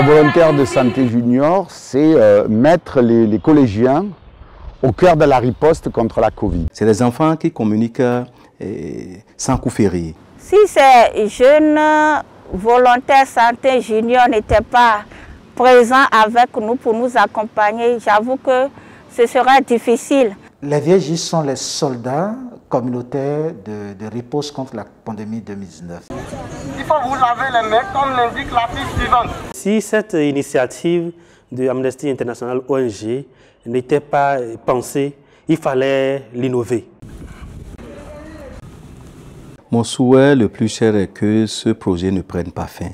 Bien, volontaire de santé junior, c'est euh, mettre les, les, collégiens au cœur de la riposte contre la Covid. C'est des enfants qui communiquent euh, sans coup férir. Si ces jeunes volontaires santé junior n'étaient pas présents avec nous pour nous accompagner, j'avoue que ce sera difficile. Les VJ sont les soldats communautaires de, de riposte contre la pandémie 2019. Vous laver les mains comme l'indique la suivante. Si cette initiative de Amnesty International ONG n'était pas pensée, il fallait l'innover. Mon souhait le plus cher est que ce projet ne prenne pas fin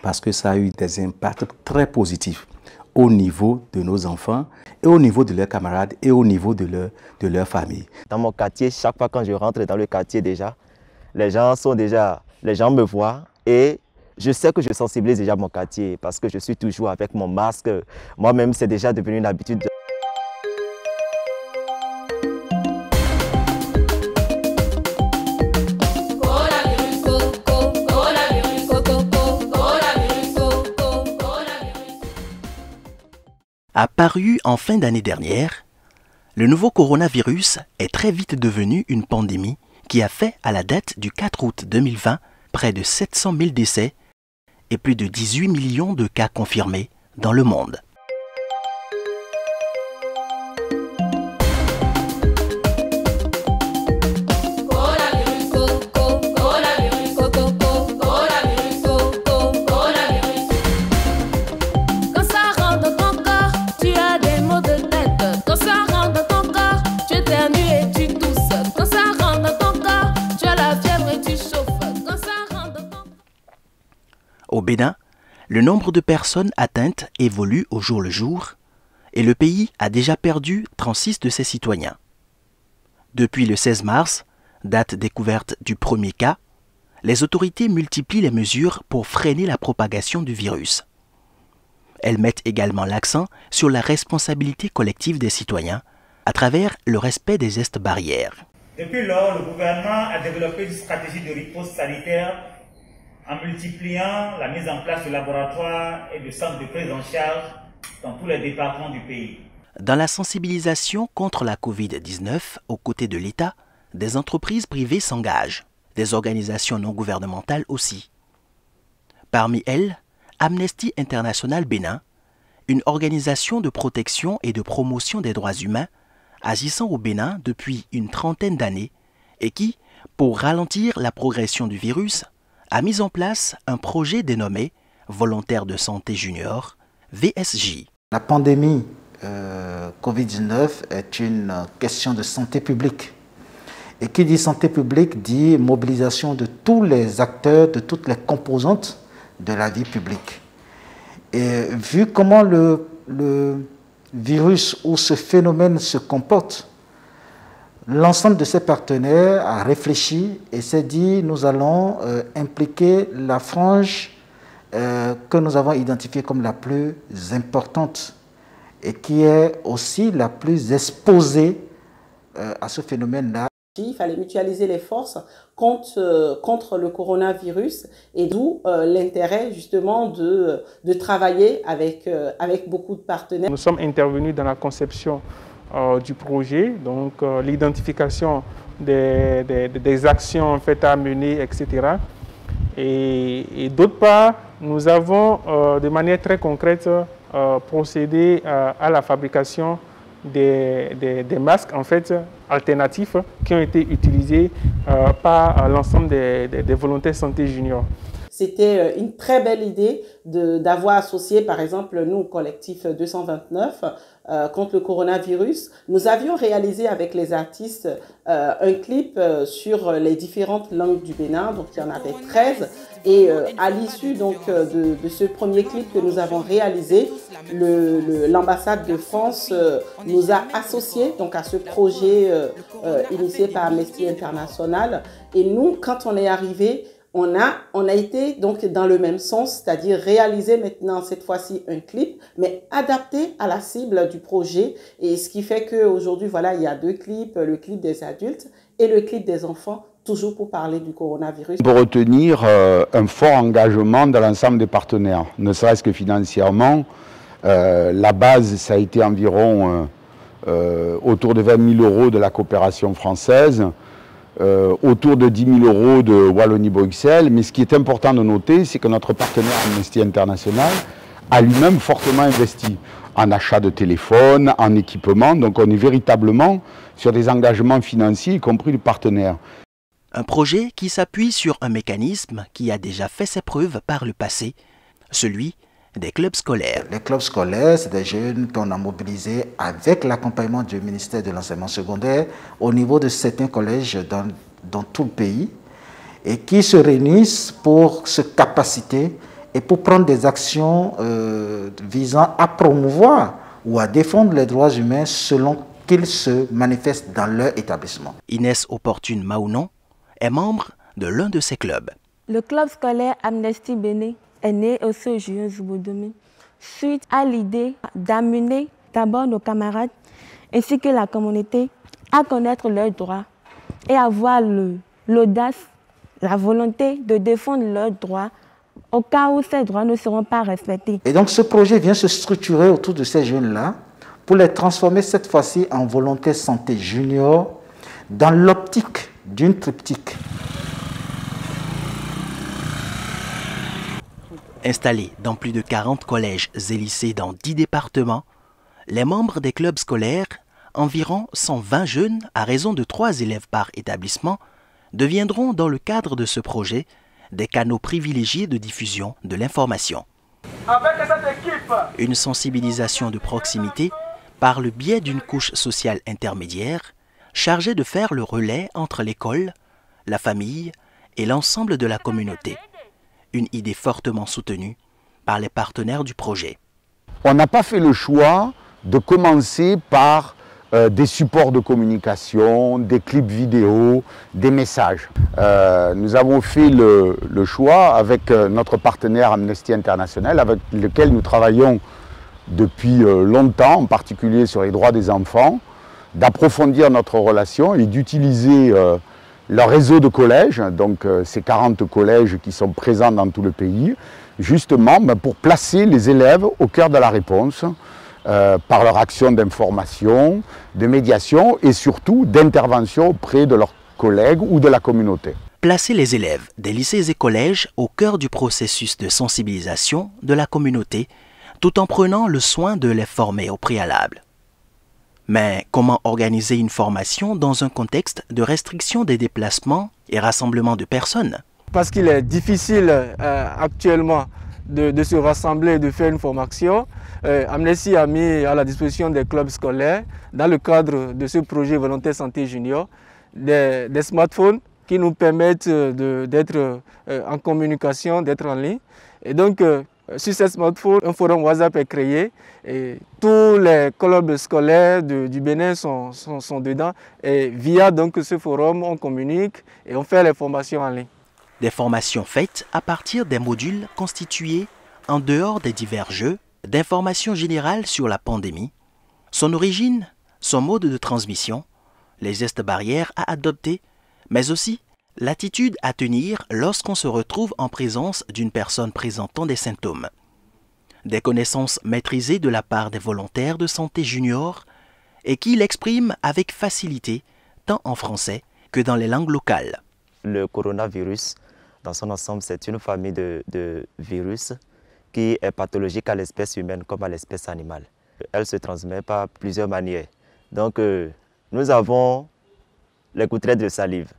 parce que ça a eu des impacts très positifs au niveau de nos enfants et au niveau de leurs camarades et au niveau de leur, de leur famille. Dans mon quartier, chaque fois quand je rentre dans le quartier déjà, les gens sont déjà, les gens me voient et je sais que je sensibilise déjà mon quartier parce que je suis toujours avec mon masque. Moi-même, c'est déjà devenu une habitude. Apparu en fin d'année dernière, le nouveau coronavirus est très vite devenu une pandémie qui a fait, à la date du 4 août 2020, près de 700 000 décès et plus de 18 millions de cas confirmés dans le monde. Le nombre de personnes atteintes évolue au jour le jour et le pays a déjà perdu 36 de ses citoyens. Depuis le 16 mars, date découverte du premier cas, les autorités multiplient les mesures pour freiner la propagation du virus. Elles mettent également l'accent sur la responsabilité collective des citoyens à travers le respect des gestes barrières. Depuis lors, le gouvernement a développé une stratégie de riposte sanitaire en multipliant la mise en place de laboratoires et de centres de prise en charge dans tous les départements du pays. Dans la sensibilisation contre la COVID-19 aux côtés de l'État, des entreprises privées s'engagent, des organisations non gouvernementales aussi. Parmi elles, Amnesty International Bénin, une organisation de protection et de promotion des droits humains agissant au Bénin depuis une trentaine d'années et qui, pour ralentir la progression du virus, a mis en place un projet dénommé Volontaire de santé junior, VSJ. La pandémie euh, Covid-19 est une question de santé publique. Et qui dit santé publique dit mobilisation de tous les acteurs, de toutes les composantes de la vie publique. Et vu comment le virus ou ce phénomène se comporte, L'ensemble de ces partenaires a réfléchi et s'est dit nous allons euh, impliquer la frange euh, que nous avons identifiée comme la plus importante et qui est aussi la plus exposée euh, à ce phénomène-là. Il fallait mutualiser les forces contre, contre le coronavirus et d'où l'intérêt justement de, de travailler avec, avec beaucoup de partenaires. Nous sommes intervenus dans la conception euh, du projet, donc euh, l'identification des, des, actions faites à mener, etc. Et, et d'autre part, nous avons euh, de manière très concrète procédé à la fabrication des, des, masques en fait alternatifs qui ont été utilisés par l'ensemble des, des volontaires santé juniors. C'était une très belle idée d'avoir associé, par exemple, nous, collectif 229, euh, contre le coronavirus. Nous avions réalisé avec les artistes euh, un clip euh, sur les différentes langues du Bénin, donc il y en avait 13. Et à l'issue donc de, de, ce premier clip que nous avons réalisé, l'ambassade de France nous a associés donc à ce projet initié par Amnesty International. Et nous, quand on est arrivé, on a, été donc dans le même sens, c'est-à-dire réaliser maintenant cette fois-ci un clip, mais adapté à la cible du projet. Et ce qui fait qu'aujourd'hui, voilà, il y a deux clips, le clip des adultes et le clip des enfants toujours pour parler du coronavirus. On peut retenir euh, un fort engagement de l'ensemble des partenaires, ne serait-ce que financièrement. Euh, la base, ça a été environ euh, autour de 20 000 euros de la coopération française, autour de 10 000 euros de Wallonie-Bruxelles. Mais ce qui est important de noter, c'est que notre partenaire Amnesty International a lui-même fortement investi en achat de téléphones, en équipement. Donc on est véritablement sur des engagements financiers, y compris du partenaire. Un projet qui s'appuie sur un mécanisme qui a déjà fait ses preuves par le passé, celui des clubs scolaires. Les clubs scolaires, c'est des jeunes qu'on a mobilisés avec l'accompagnement du ministère de l'enseignement secondaire au niveau de certains collèges dans, dans tout le pays et qui se réunissent pour se capaciter et pour prendre des actions euh, visant à promouvoir ou à défendre les droits humains selon qu'ils se manifestent dans leur établissement. Inès Opportune Maounon est membre de l'un de ces clubs. Le club scolaire Amnesty Béné est né au juin Zoubodomi suite à l'idée d'amener d'abord nos camarades ainsi que la communauté à connaître leurs droits et avoir l'audace, la volonté de défendre leurs droits au cas où ces droits ne seront pas respectés. Et donc ce projet vient se structurer autour de ces jeunes-là pour les transformer cette fois-ci en volonté santé junior dans l'optique d'une triptyque. Installés dans plus de 40 collèges et lycées dans 10 départements, les membres des clubs scolaires, environ 120 jeunes à raison de 3 élèves par établissement, deviendront dans le cadre de ce projet des canaux privilégiés de diffusion de l'information. Une sensibilisation de proximité par le biais d'une couche sociale intermédiaire chargée de faire le relais entre l'école, la famille et l'ensemble de la communauté. Une idée fortement soutenue par les partenaires du projet. On n'a pas fait le choix de commencer par euh, des supports de communication, des clips vidéo, des messages. Euh, nous avons fait le, choix avec euh, notre partenaire Amnesty International, avec lequel nous travaillons depuis longtemps, en particulier sur les droits des enfants, d'approfondir notre relation et d'utiliser leur réseau de collèges, donc ces 40 collèges qui sont présents dans tout le pays, justement ben, pour placer les élèves au cœur de la réponse, euh, par leur action d'information, de médiation et surtout d'intervention auprès de leurs collègues ou de la communauté. Placer les élèves des lycées et collèges au cœur du processus de sensibilisation de la communauté tout en prenant le soin de les former au préalable. Mais comment organiser une formation dans un contexte de restriction des déplacements et rassemblement de personnes? Parce qu'il est difficile euh, actuellement de, se rassembler et de faire une formation. Euh, Amnesty a mis à la disposition des clubs scolaires, dans le cadre de ce projet Volontaire Santé Junior, des, smartphones qui nous permettent d'être euh, en communication, d'être en ligne. Et donc, sur ces smartphones, un forum WhatsApp est créé et tous les clubs scolaires du Bénin sont, sont, sont, dedans. Et via donc, ce forum, on communique et on fait les formations en ligne. Des formations faites à partir des modules constitués, en dehors des divers jeux, d'informations générales sur la pandémie, son origine, son mode de transmission, les gestes barrières à adopter, mais aussi l'attitude à tenir lorsqu'on se retrouve en présence d'une personne présentant des symptômes. Des connaissances maîtrisées de la part des volontaires de santé junior et qui l'expriment avec facilité tant en français que dans les langues locales. Le coronavirus dans son ensemble, c'est une famille de, virus qui est pathologique à l'espèce humaine comme à l'espèce animale. Elle se transmet par plusieurs manières. Donc, euh, nous avons les gouttelettes de salive.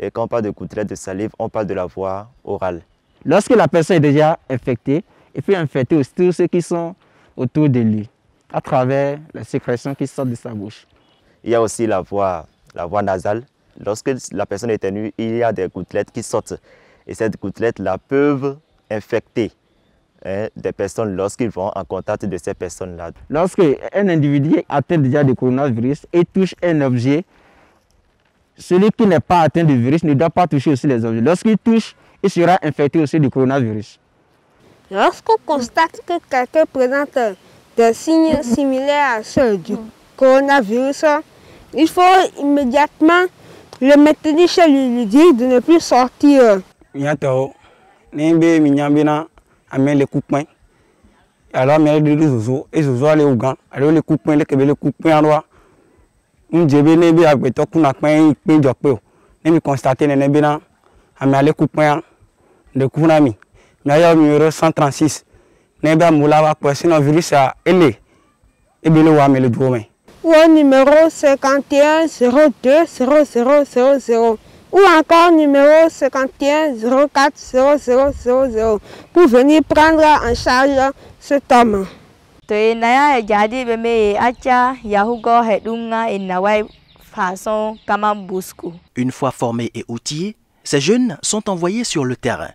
Et quand on parle de gouttelettes de salive, on parle de la voie orale. Lorsque la personne est déjà infectée, il peut infecter aussi tous ceux qui sont autour de lui, à travers les sécrétions qui sortent de sa bouche. Il y a aussi la voie, la voie nasale, Lorsque la personne est éternue, il y a des gouttelettes qui sortent. Et ces gouttelettes-là peuvent infecter hein, des personnes lorsqu'ils vont en contact de ces personnes-là. Lorsque un individu atteint déjà du coronavirus et touche un objet, celui qui n'est pas atteint du virus ne doit pas toucher aussi les objets. Lorsqu'il touche, il sera infecté aussi du coronavirus. Lorsqu'on constate que quelqu'un présente des signes similaires à ceux du coronavirus, il faut immédiatement le méthodiste lui dit de ne plus sortir. Zozo aɖoa ŋdze be ne be agbetɔ kuna kpɛ kpɛ dzɔkpɛ o. Ne mi constate nene numéro 136 ne be. Ou numéro 51 02 00 00 ou encore numéro 51 04 0000 pour venir prendre en charge cet homme. Une fois formés et outillés, ces jeunes sont envoyés sur le terrain,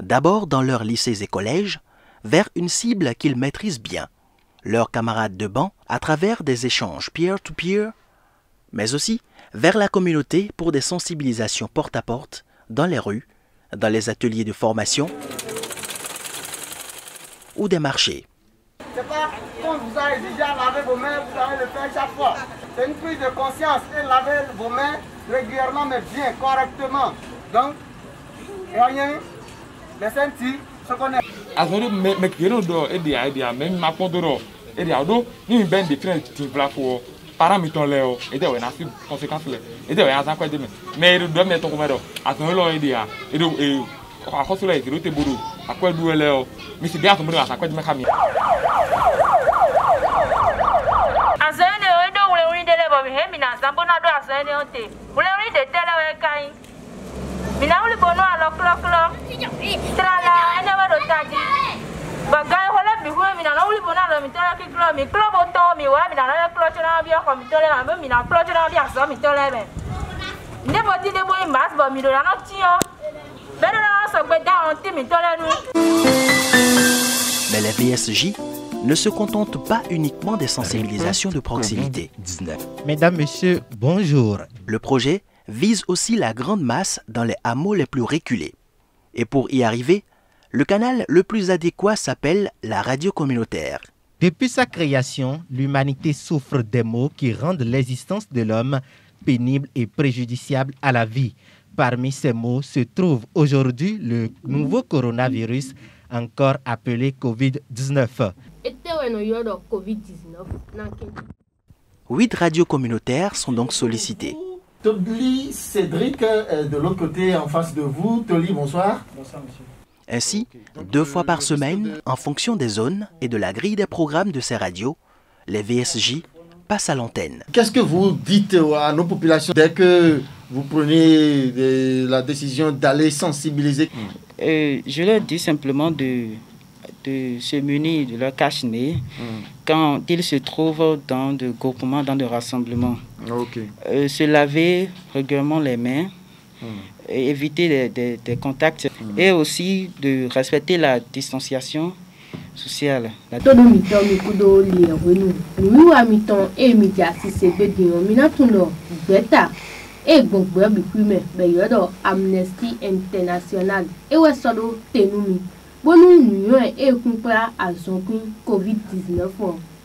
d'abord dans leurs lycées et collèges, vers une cible qu'ils maîtrisent bien, leurs camarades de banc à travers des échanges peer-to-peer, mais aussi vers la communauté pour des sensibilisations porte à porte, dans les rues, dans les ateliers de formation ou des marchés. C'est pas quand vous avez déjà lavé vos mains, vous allez le faire chaque fois. C'est une prise de conscience et laver vos mains régulièrement, mais bien, correctement. Donc, rien, les senti, ce qu'on est. azɔri mɛ mɛ kero dɔ eɖi a eɖi a mɛ ma kpɔ do dɔ eɖi a do ni bɛ de fɛn ti fila fo para mi tɔn lɛ o ede wɛ na fi conséquence lɛ ede wɛ azã kɔ ɛdi mɛ mɛ eɖi dɔ mɛ tɔgɔ mɛ dɔ azɔri lɔ eɖi a eɖi e akɔsu lɛ eɖi te bodo akɔdu lɛ o. Misi bi asomu de wasa akɔdu mɛka mi. asɛn de o edo wulewuli de lɛ bɔbi hemi na asambo na do asɛn de o te. Wulewuli de tɛ lɛ o eka yi mina wuli bonu alɔ kulɔkulɔ trala e ɛnɛ bɛ do ta di. Gbɔgã yi e wọlé mi wúwo mina lọ wuli bonu alɔ mi tɔ lɛ kikulɔ mi kulɔ bo tɔ mi wɔ mina lɔ lɛ kulɔ tso na e bi ɔkɔ mi tɔ lɛ ma mi mina kulɔ tso na bi asɔ mi tɔ lɛ mɛ ne bo ti de bo yi ma asɔ mi do la n'o ti yɔ. Sọ pé dáhùn tí mi tọ́lẹ̀ nu. Mais les VSJ ne se contentent pas uniquement des sensibilisations de proximité. Mesdames, Messieurs, bonjour. Le projet vise aussi la grande masse dans les hameaux les plus reculés. Et pour y arriver, le canal le plus adéquat s'appelle la radio communautaire. Depuis sa création, l'humanité souffre des maux qui rendent l'existence de l'homme pénible et préjudiciable à la vie. Parmi ces maux se trouve aujourd'hui le nouveau coronavirus, encore appelé COVID-19. Huit radios communautaires sont donc sollicitées. Tobli Cédric, euh, de l'autre côté, en face de vous. Toli, bonsoir. Bonsoir, monsieur. Ainsi, deux fois par semaine, en fonction des zones et de la grille des programmes de ces radios, les VSJ passent à l'antenne. Qu'est-ce que vous dites à nos populations dès que vous prenez de- la décision d'aller sensibiliser. Euh, je leur dis simplement de, de se munir de leur cache-nez quand ils se trouvent dans de groupements, dans de rassemblements. Euh, se laver régulièrement les mains, et éviter des, des- des contacts et aussi de respecter la distanciation sociale. Todo mi tún eye gbɔgbɔ bikui me be yɔ dɔ amnesty international ewɔ sɔ ɖo tenu mi bonu nuyɔ eye kun kpla azɔkui covid dix-neuf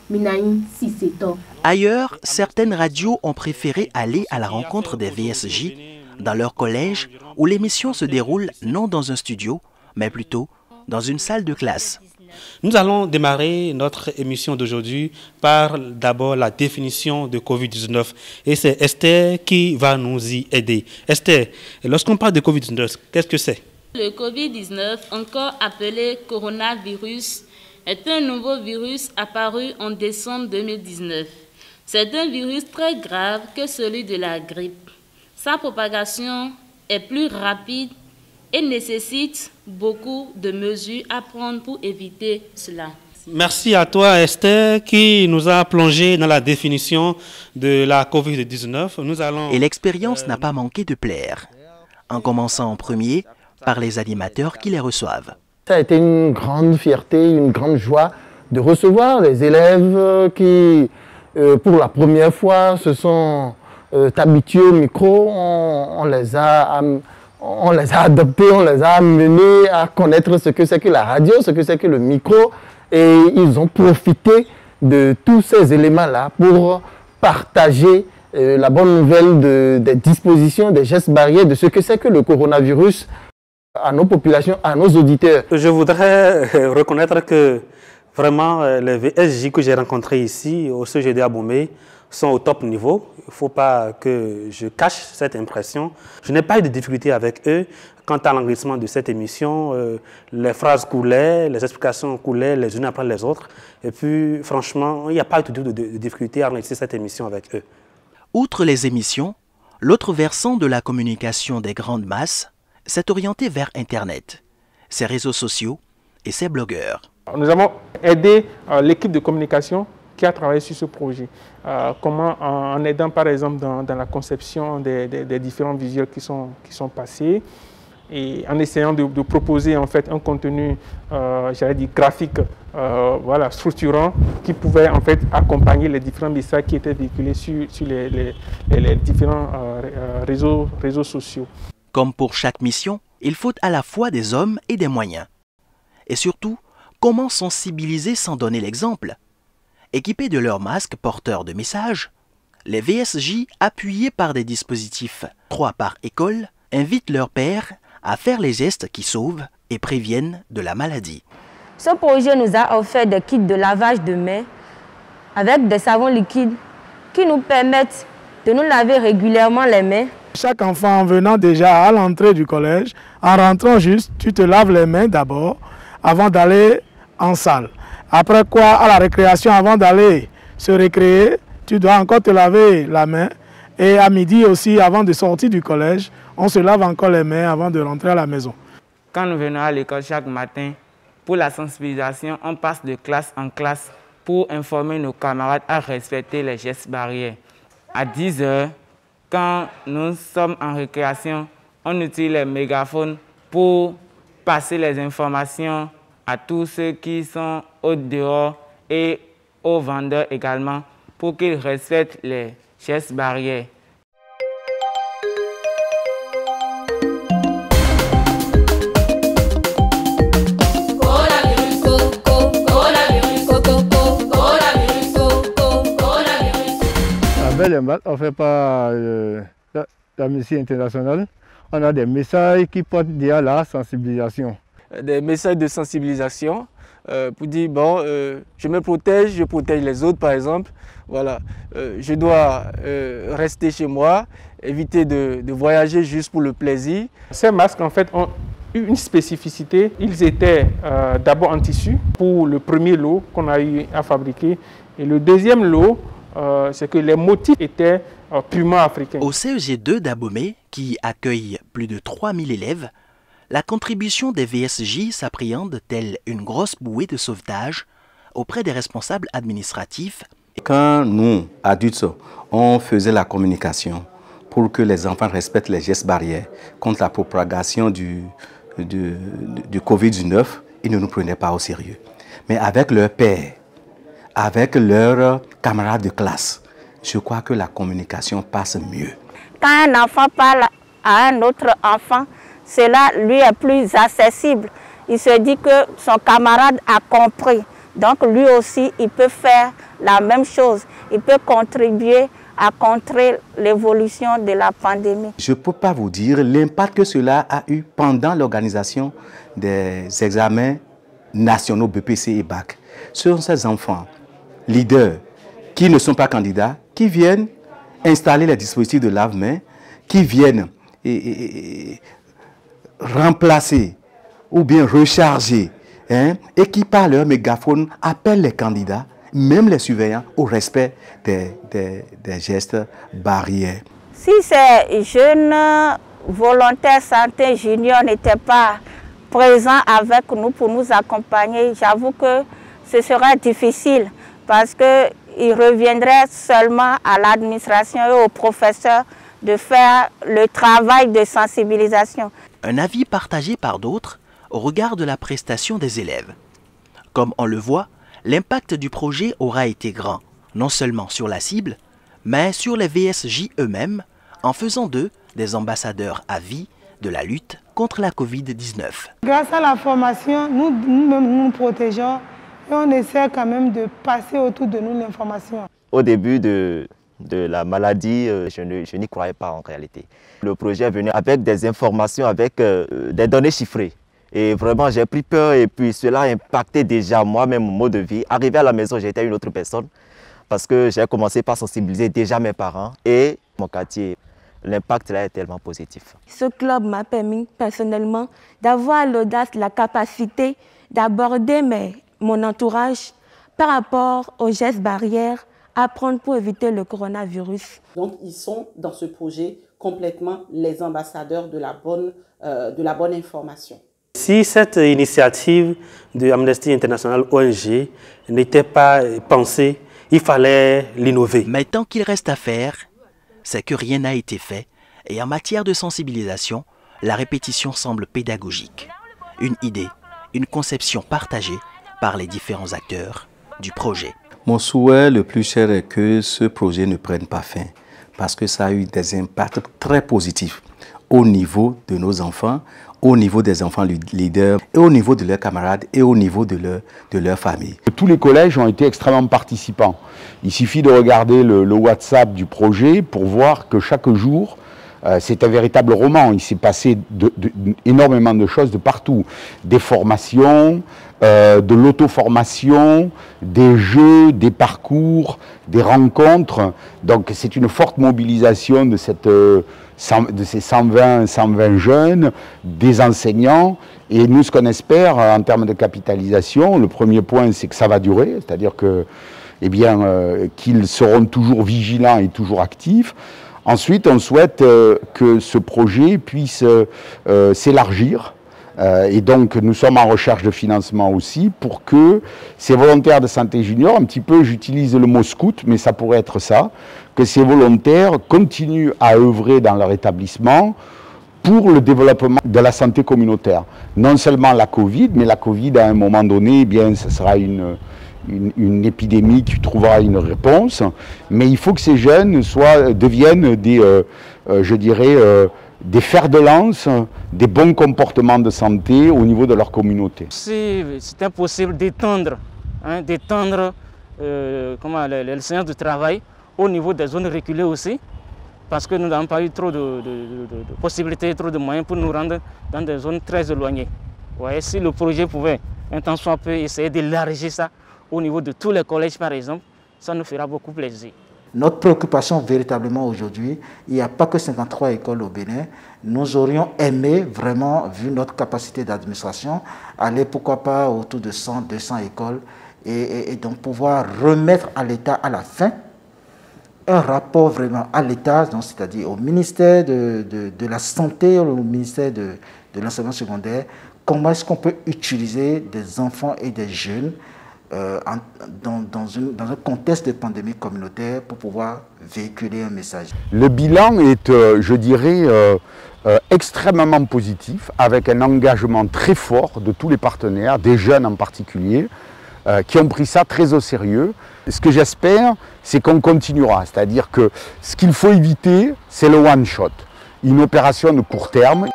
mina nyi sisetɔ. Ailleurs, certaines radios ont préféré aller à la rencontre des VSJ dans leur collège où l'émission se déroule non dans un studio, mais plutôt dans une salle de classe. Nous allons démarrer notre émission d'aujourd'hui par d'abord la définition de Covid-19. Et c'est Esther qui va nous y aider. Esther, lorsqu'on parle de Covid-19, qu'est-ce que c'est? Le Covid-19, encore appelé coronavirus, est un nouveau virus apparu en décembre 2019. C'est un virus très grave que celui de la grippe. Sa propagation est plus rapide et nécessite beaucoup de mesures à prendre pour éviter cela. Merci à toi Esther qui nous a plongé dans la définition de la Covid-19. Nous allons... Et l'expérience n'a pas manqué de plaire, en commençant en premier par les animateurs qui les reçoivent. Ça a été une grande fierté, une grande joie de recevoir les élèves euh, qui, euh, pour la première fois, se sont euh, habitués au micro. On, on les a, on les a adoptés, on les a amenés à connaître ce que c'est que la radio, ce que c'est que le micro. Et ils ont profité de tous ces éléments-là pour partager la bonne nouvelle des dispositions, des gestes barrières, de ce que c'est que le coronavirus à nos populations, à nos auditeurs. Je voudrais reconnaître que vraiment les VSJ que j'ai rencontrés ici au CGD Aboumé sont au top niveau. Il ne faut pas que je cache cette impression. Je n'ai pas eu de difficulté avec eux. Quant à l'enregistrement de cette émission, euh, les phrases coulaient, les explications coulaient les unes après les autres. Et puis, franchement, il n'y a pas eu de, de, de difficulté à enregistrer cette émission avec eux. Outre les émissions, l'autre versant de la communication des grandes masses s'est orienté vers Internet, ses réseaux sociaux et ses blogueurs. Nous avons aidé euh, l'équipe de communication qui a travaillé sur ce projet. Euh, comment, en, aidant par exemple dans, la conception des, différents visuels qui sont, passés et en essayant de, proposer en fait un contenu, euh, j'allais dire graphique, euh, voilà, structurant, qui pouvait en fait accompagner les différents messages qui étaient véhiculés sur, les, différents réseaux sociaux. Comme pour chaque mission, il faut à la fois des hommes et des moyens. Et surtout, comment sensibiliser sans donner l'exemple Équipés de leurs masques porteurs de messages, les VSJ, appuyés par des dispositifs, trois par école, invitent leurs pairs à faire les gestes qui sauvent et préviennent de la maladie. Ce projet nous a offert des kits de lavage de mains avec des savons liquides qui nous permettent de nous laver régulièrement les mains. Chaque enfant en venant déjà à l'entrée du collège, en rentrant juste, tu te laves les mains d'abord avant d'aller en salle. Après quoi, à la récréation, avant d'aller se récréer, tu dois encore te laver la main. Et à midi aussi, avant de sortir du collège, on se lave encore les mains avant de rentrer à la maison. Quand nous venons à l'école chaque matin, pour la sensibilisation, on passe de classe en classe pour informer nos camarades à respecter les gestes barrières. À 10 heures, quand nous sommes en récréation, on utilise les mégaphones pour passer les informations à tous ceux qui sont au dehors et aux vendeurs également pour qu'ils respectent les gestes barrières. Avec les maths, on ne fait pas euh, la, la mission internationale. On a des messages qui portent déjà la sensibilisation des messages de sensibilisation euh, pour dire bon, euh, je me protège, je protège les autres par exemple. Voilà, euh, je dois euh, rester chez moi, éviter de, de, voyager juste pour le plaisir. Ces masques en fait ont eu une spécificité. Ils étaient euh, d'abord en tissu pour le premier lot qu'on a eu à fabriquer et le deuxième lot, euh, c'est que les motifs étaient purement africains. Au CEG2 d'Abomey, qui accueille plus de 3000 élèves, la contribution des VSJ s'appréhende telle une grosse bouée de sauvetage auprès des responsables administratifs. Quand nous, adultes, on faisait la communication pour que les enfants respectent les gestes barrières contre la propagation du, du, du Covid-19, ils ne nous prenaient pas au sérieux. Mais avec leurs pères, avec leurs camarades de classe, je crois que la communication passe mieux. Quand un enfant parle à un autre enfant, cela lui est plus accessible. Il se dit que son camarade a compris. Donc lui aussi, il peut faire la même chose. Il peut contribuer à contrer l'évolution de la pandémie. Je ne peux pas vous dire l'impact que cela a eu pendant l'organisation des examens nationaux BPC et BAC. Ce sont ces enfants, leaders, qui ne sont pas candidats, qui viennent installer les dispositifs de lave-main, qui viennent et, remplacer ou bien recharger hein, et qui par leur mégaphone appellent les candidats, même les surveillants, au respect des, des, gestes barrières. Si ces jeunes volontaires santé juniors n'étaient pas présents avec nous pour nous accompagner, j'avoue que ce serait difficile parce qu'ils reviendraient seulement à l'administration et aux professeurs de faire le travail de sensibilisation un avis partagé par d'autres au regard de la prestation des élèves. Comme on le voit, l'impact du projet aura été grand, non seulement sur la cible, mais sur les VSJ eux-mêmes, en faisant d'eux des ambassadeurs à vie de la lutte contre la Covid-19. Grâce à la formation, nous nous-mêmes nous, nous protégeons et on essaie quand même de passer autour de nous l'information. Au début de, de la maladie, euh, je n'y croyais pas en réalité. Le projet est venu avec des informations, avec euh, des données chiffrées. Et vraiment, j'ai pris peur et puis cela a impacté déjà moi-même mon mode de vie. Arrivé à la maison, j'étais une autre personne parce que j'ai commencé par sensibiliser déjà mes parents et mon quartier. L'impact là est tellement positif. Ce club m'a permis personnellement d'avoir l'audace, la capacité d'aborder mon entourage par rapport aux gestes barrières à prendre pour éviter le coronavirus. Donc ils sont dans ce projet complètement les ambassadeurs de la bonne, euh, de la bonne information. Si cette initiative de Amnesty International ONG n'était pas pensée, il fallait l'innover. Mais tant qu'il reste à faire, c'est que rien n'a été fait et en matière de sensibilisation, la répétition semble pédagogique. Une idée, une conception partagée par les différents acteurs du projet. Mon souhait le plus cher est que ce projet ne prenne pas fin parce que ça a eu des impacts très positifs au niveau de nos enfants, au niveau des enfants leaders, et au niveau de leurs camarades et au niveau de leur, de leur famille. Tous les collèges ont été extrêmement participants. Il suffit de regarder le, WhatsApp du projet pour voir que chaque jour, euh, c'est un véritable roman. Il s'est passé énormément de choses de partout. Des formations, euh, de l'auto-formation, des jeux, des parcours, des rencontres. Donc c'est une forte mobilisation de cette... Euh, de ces 120, 120 jeunes, des enseignants. Et nous, ce qu'on espère euh, en termes de capitalisation, le premier point, c'est que ça va durer, c'est-à-dire que, eh bien, euh, qu'ils seront toujours vigilants et toujours actifs. Ensuite, on souhaite euh, que ce projet puisse s'élargir. et donc, nous sommes en recherche de financement aussi pour que ces volontaires de santé junior, un petit peu, j'utilise le mot scout, mais ça pourrait être ça, que ces volontaires continuent à œuvrer dans leur établissement pour le développement de la santé communautaire. Non seulement la Covid, mais la Covid, à un moment donné, eh bien, ce sera une, une, épidémie qui trouvera une réponse. Mais il faut que ces jeunes soient, deviennent des, euh, euh, je dirais, euh, des fers de lance, des bons comportements de santé au niveau de leur communauté. C'est impossible d'étendre, hein, d'étendre comment, les, de travail au niveau des zones reculées aussi, parce que nous n'avons pas eu trop de, possibilités, trop de moyens pour nous rendre dans des zones très éloignées. Si le projet pouvait un temps soit peu essayer d'élargir ça au niveau de tous les collèges par exemple, ça nous fera beaucoup plaisir. Notre préoccupation véritablement aujourd'hui, il n'y a pas que 53 écoles au Bénin. Nous aurions aimé vraiment, vu notre capacité d'administration, aller pourquoi pas autour de 100, 200 écoles et donc pouvoir remettre à l'État à la fin un rapport vraiment à l'État, c'est-à-dire au ministère de, la Santé, au ministère de, de l'enseignement secondaire, comment est-ce qu'on peut utiliser des enfants et des jeunes euh, dans, dans, dans, un contexte de pandémie communautaire pour pouvoir véhiculer un message. Le bilan est, euh, je dirais, euh, extrêmement positif, avec un engagement très fort de tous les partenaires, des jeunes en particulier, qui ont pris ça très au sérieux. Ce que j'espère, c'est qu'on continuera. C'est-à-dire que ce qu'il faut éviter, c'est le one-shot. Une opération de court terme.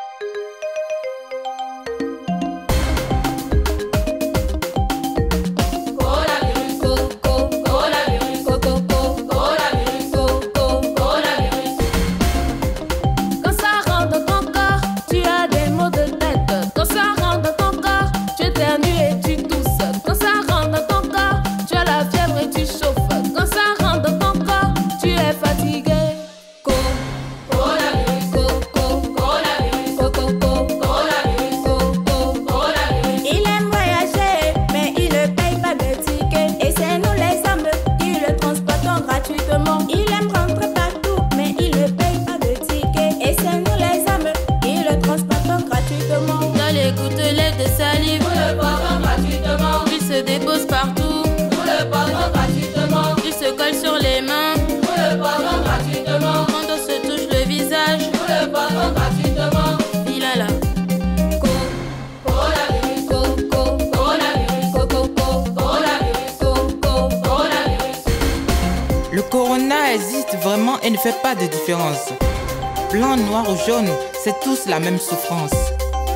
La même souffrance.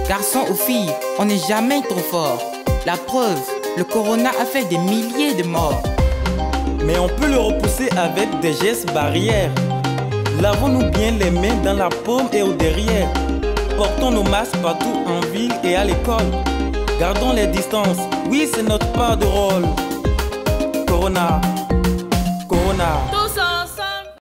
Garçons ou filles, on n'est jamais trop fort. La preuve, le corona a fait des milliers de morts. mais on peut le repousser avec des gestes barrières. Lavons-nous bien les mains dans la paume et au derrière. Portons nos masques partout en ville et à l'école. Gardons les distances, oui c'est notre part de rôle. Corona, Corona.